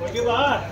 Bagaimana?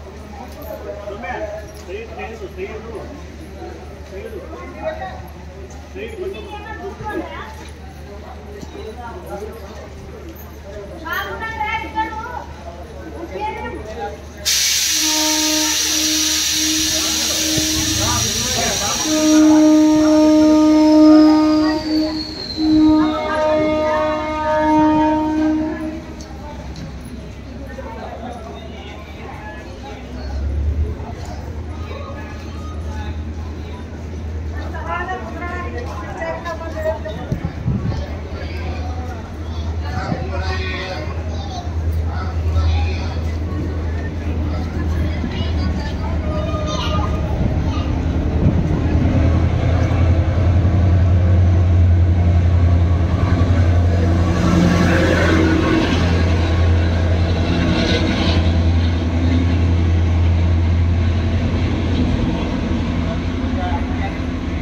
saindo, saindo. Saindo.